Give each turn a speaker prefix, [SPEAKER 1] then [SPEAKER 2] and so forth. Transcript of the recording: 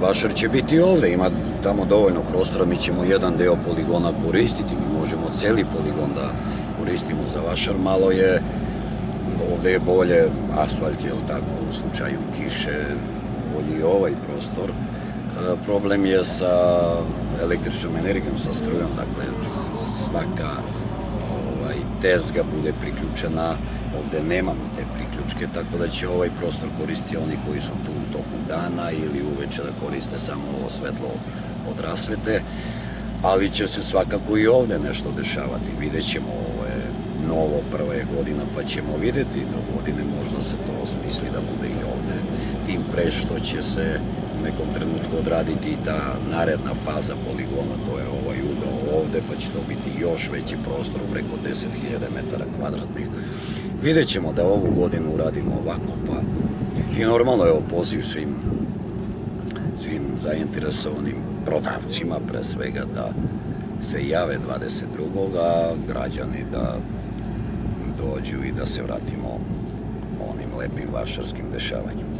[SPEAKER 1] Vašar će biti ovde, ima tamo dovoljno prostora, mi ćemo jedan deo poligona koristiti, mi možemo celi poligon da koristimo za Vašar, malo je, ovde je bolje asfalt, jel tako, u slučaju kiše, bolji ovaj prostor. E, problem je sa električnom energijom, sa strujom, dakle svaka ovaj, tezga bude priključena, ovde nemamo te priključke, tako da će ovaj prostor koristiti oni koji su tu u toku dana ili uveče da koriste samo ovo svetlo od rasvete, ali će se svakako i ovde nešto dešavati. Vidjet ćemo, ovo je novo, prva je godina, pa ćemo videti do godine možda se to osmisli da bude i ovde, tim pre što će se u nekom trenutku odraditi i ta naredna faza poligona, to je ugao ovde, pa će to biti još veći prostor, preko 10.000 metara kvadratnih. Vidjet ćemo da ovu godinu uradimo ovako, pa i normalno, evo, poziv svim svim zainteresovanim prodavcima pre svega da se jave 22. a građani da dođu i da se vratimo onim lepim vašarskim dešavanjima.